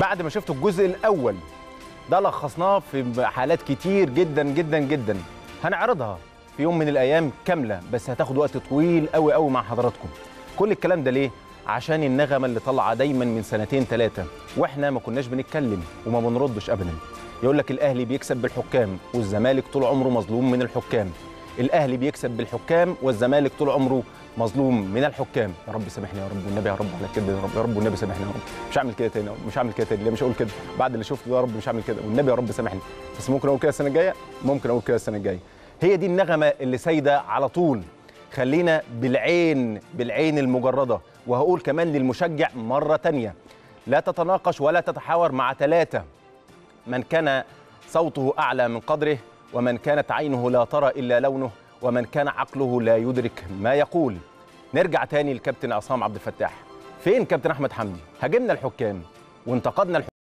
بعد ما شفتوا الجزء الأول ده لخصناه في حالات كتير جدا جدا جدا. هنعرضها في يوم من الأيام كاملة بس هتاخد وقت طويل قوي قوي مع حضراتكم. كل الكلام ده ليه؟ عشان النغمة اللي طالعة دايما من سنتين ثلاثة وإحنا ما كناش بنتكلم وما بنردش ابدا. يقول لك الأهلي بيكسب بالحكام والزمالك طول عمره مظلوم من الحكام. الأهلي بيكسب بالحكام والزمالك طول عمره مظلوم من الحكام. يا رب سامحني يا رب والنبي يا رب على كده يا رب يا رب والنبي سامحني يا رب. مش هعمل كده تاني مش هعمل كده تاني. لا مش هقول كده؟ بعد اللي شفته ده يا رب مش هعمل كده. والنبي يا رب سامحني. بس ممكن أقول كده السنة الجاية؟ ممكن أقول كده السنة الجاية. هي دي النغمة اللي سايدة على طول. خلينا بالعين بالعين المجردة. وهقول كمان للمشجع مرة تانية. لا تتناقش ولا تتحاور مع ثلاثة من كان صوته أعلى من قدره ومن كانت عينه لا ترى إلا لونه. ومن كان عقله لا يدرك ما يقول. نرجع تاني لكابتن عصام عبد الفتاح. فين كابتن أحمد حمدي؟ هاجمنا الحكام وانتقدنا الحكام.